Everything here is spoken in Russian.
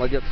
молодец.